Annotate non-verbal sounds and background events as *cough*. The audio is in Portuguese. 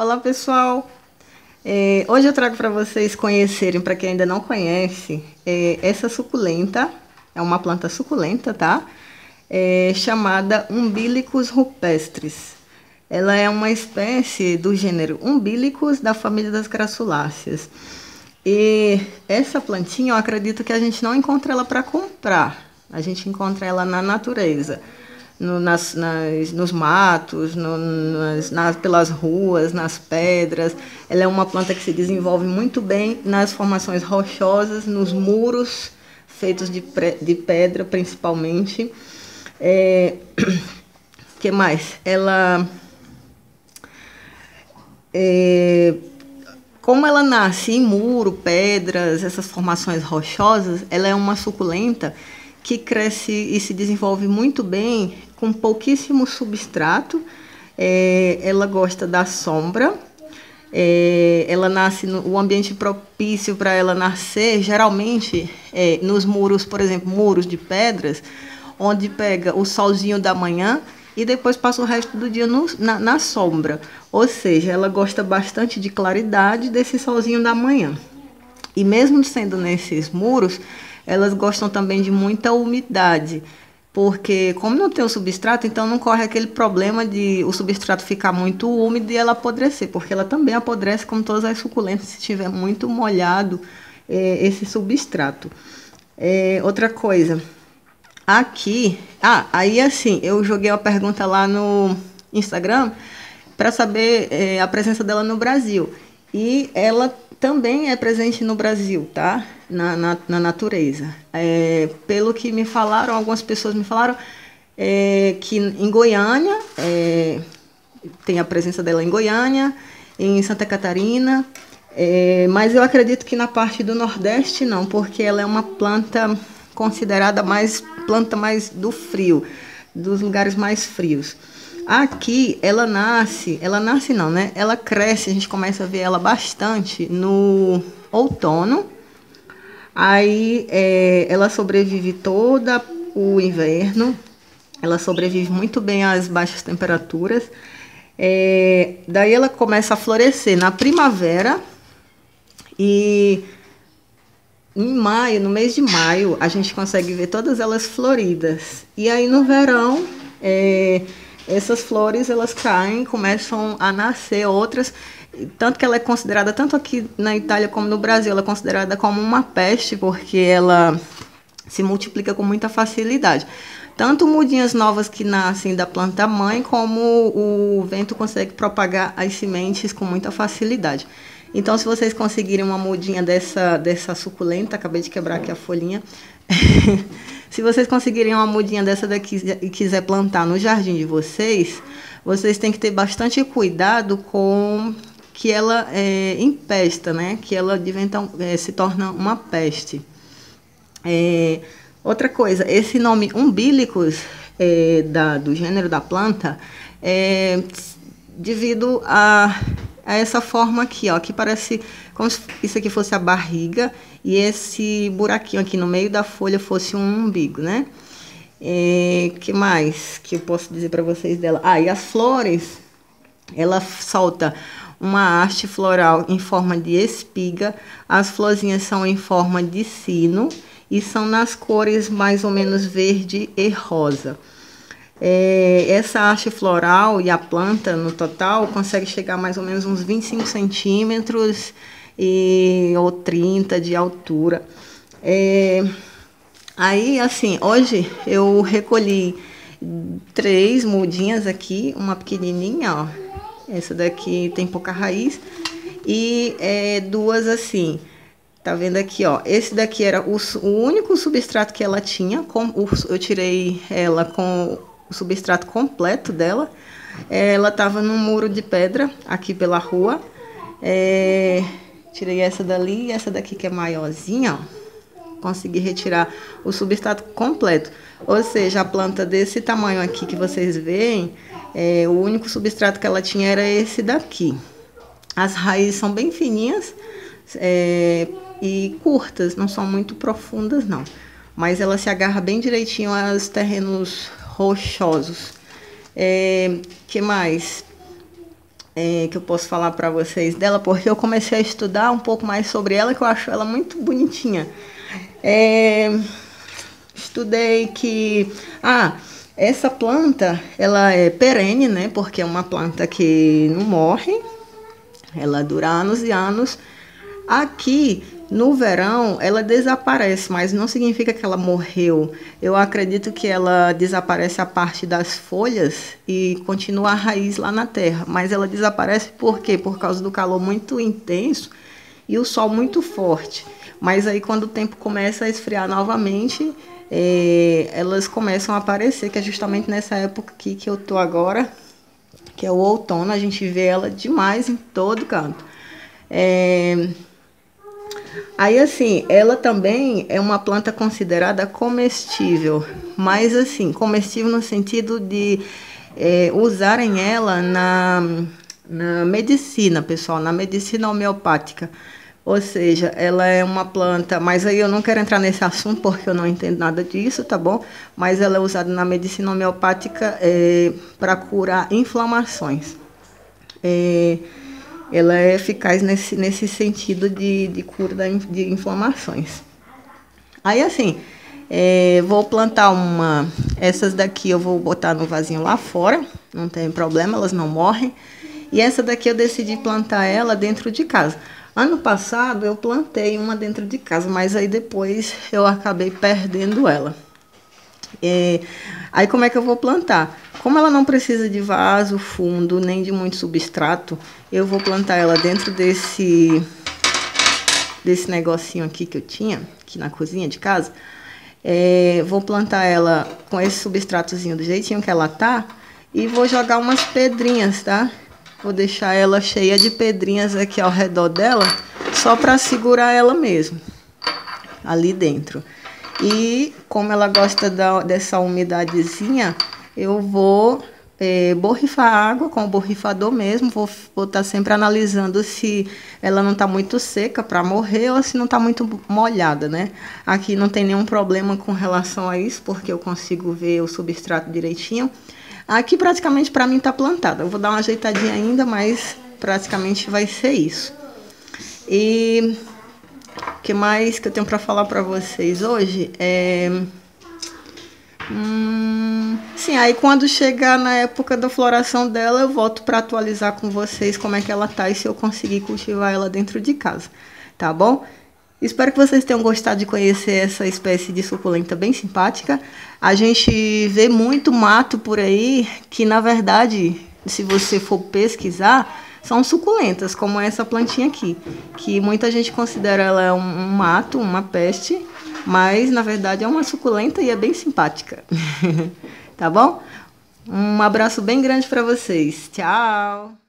Olá pessoal, é, hoje eu trago para vocês conhecerem, para quem ainda não conhece, é, essa suculenta, é uma planta suculenta, tá? É, chamada Umbilicus rupestres. Ela é uma espécie do gênero Umbilicus da família das crassuláceas. E essa plantinha, eu acredito que a gente não encontra ela para comprar, a gente encontra ela na natureza no, nas, nas, nos matos, no, nas, nas, pelas ruas, nas pedras. Ela é uma planta que se desenvolve muito bem nas formações rochosas, nos muros feitos de, de pedra, principalmente. É, *clears throat* que mais? Ela é, como ela nasce em muro, pedras, essas formações rochosas, ela é uma suculenta que cresce e se desenvolve muito bem com pouquíssimo substrato. É, ela gosta da sombra. É, ela nasce no o ambiente propício para ela nascer, geralmente é, nos muros, por exemplo, muros de pedras, onde pega o solzinho da manhã e depois passa o resto do dia no, na, na sombra. Ou seja, ela gosta bastante de claridade desse solzinho da manhã. E mesmo sendo nesses muros, elas gostam também de muita umidade, porque como não tem o substrato, então não corre aquele problema de o substrato ficar muito úmido e ela apodrecer, porque ela também apodrece como todas as suculentas se tiver muito molhado é, esse substrato. É, outra coisa, aqui, ah, aí assim, eu joguei uma pergunta lá no Instagram para saber é, a presença dela no Brasil. E ela também é presente no Brasil, tá? Na, na, na natureza. É, pelo que me falaram, algumas pessoas me falaram é, que em Goiânia, é, tem a presença dela em Goiânia, em Santa Catarina, é, mas eu acredito que na parte do Nordeste não, porque ela é uma planta considerada mais planta mais do frio, dos lugares mais frios. Aqui ela nasce, ela nasce não, né? Ela cresce, a gente começa a ver ela bastante no outono. Aí é, ela sobrevive toda o inverno. Ela sobrevive muito bem às baixas temperaturas. É, daí ela começa a florescer na primavera e em maio, no mês de maio, a gente consegue ver todas elas floridas. E aí no verão é, essas flores elas caem, começam a nascer outras, tanto que ela é considerada, tanto aqui na Itália como no Brasil, ela é considerada como uma peste, porque ela se multiplica com muita facilidade. Tanto mudinhas novas que nascem da planta mãe, como o vento consegue propagar as sementes com muita facilidade. Então, se vocês conseguirem uma mudinha dessa, dessa suculenta, acabei de quebrar aqui a folhinha, *laughs* Se vocês conseguirem uma mudinha dessa daqui e quiser plantar no jardim de vocês, vocês têm que ter bastante cuidado com que ela é, empesta, né? Que ela então, é, se torna uma peste. É, outra coisa, esse nome umbilicus é, da, do gênero da planta é devido a, a essa forma aqui, ó, que parece como se isso aqui fosse a barriga e esse buraquinho aqui no meio da folha fosse um umbigo, né? É, que mais que eu posso dizer para vocês dela? Ah, e as flores, ela solta uma haste floral em forma de espiga, as florzinhas são em forma de sino e são nas cores mais ou menos verde e rosa. É, essa haste floral e a planta no total consegue chegar mais ou menos uns 25 centímetros e, ou 30 de altura. É, aí, assim, hoje eu recolhi três mudinhas aqui, uma pequenininha, ó. Essa daqui tem pouca raiz. E é, duas assim. Tá vendo aqui, ó? Esse daqui era o, o único substrato que ela tinha. Com, eu tirei ela com o substrato completo dela. É, ela tava num muro de pedra aqui pela rua. É, Tirei essa dali e essa daqui que é maiorzinha, ó. Consegui retirar o substrato completo. Ou seja, a planta desse tamanho aqui que vocês veem, é, o único substrato que ela tinha era esse daqui. As raízes são bem fininhas é, e curtas, não são muito profundas não. Mas ela se agarra bem direitinho aos terrenos rochosos. É, que mais? É, que eu posso falar para vocês dela, porque eu comecei a estudar um pouco mais sobre ela, que eu acho ela muito bonitinha. É, estudei que ah, essa planta ela é perene, né? Porque é uma planta que não morre, ela dura anos e anos. Aqui no verão, ela desaparece, mas não significa que ela morreu. Eu acredito que ela desaparece a parte das folhas e continua a raiz lá na terra. Mas ela desaparece por quê? Por causa do calor muito intenso e o sol muito forte. Mas aí, quando o tempo começa a esfriar novamente, é, elas começam a aparecer, que é justamente nessa época aqui que eu tô agora, que é o outono. A gente vê ela demais em todo canto. É, Aí, assim, ela também é uma planta considerada comestível, mas, assim, comestível no sentido de é, usarem ela na, na medicina, pessoal, na medicina homeopática. Ou seja, ela é uma planta, mas aí eu não quero entrar nesse assunto porque eu não entendo nada disso, tá bom? Mas ela é usada na medicina homeopática é, para curar inflamações. É, ela é eficaz nesse, nesse sentido de, de cura de inflamações. Aí assim, é, vou plantar uma. Essas daqui eu vou botar no vasinho lá fora, não tem problema, elas não morrem. E essa daqui eu decidi plantar ela dentro de casa. Ano passado eu plantei uma dentro de casa, mas aí depois eu acabei perdendo ela. É, aí como é que eu vou plantar? Como ela não precisa de vaso fundo nem de muito substrato, eu vou plantar ela dentro desse desse negocinho aqui que eu tinha aqui na cozinha de casa. É, vou plantar ela com esse substratozinho do jeitinho que ela tá e vou jogar umas pedrinhas, tá? Vou deixar ela cheia de pedrinhas aqui ao redor dela, só para segurar ela mesmo ali dentro. E como ela gosta da, dessa umidadezinha, eu vou é, borrifar água com o borrifador mesmo, vou estar tá sempre analisando se ela não está muito seca para morrer ou se não está muito molhada, né? Aqui não tem nenhum problema com relação a isso, porque eu consigo ver o substrato direitinho. Aqui praticamente para mim está plantada, eu vou dar uma ajeitadinha ainda, mas praticamente vai ser isso. E o que mais que eu tenho para falar para vocês hoje é... Hum, sim, aí quando chegar na época da floração dela, eu volto para atualizar com vocês como é que ela tá e se eu conseguir cultivar ela dentro de casa, tá bom? Espero que vocês tenham gostado de conhecer essa espécie de suculenta bem simpática. A gente vê muito mato por aí que, na verdade, se você for pesquisar, são suculentas, como essa plantinha aqui, que muita gente considera ela um, um mato, uma peste, mas na verdade é uma suculenta e é bem simpática. *laughs* tá bom? Um abraço bem grande para vocês. Tchau!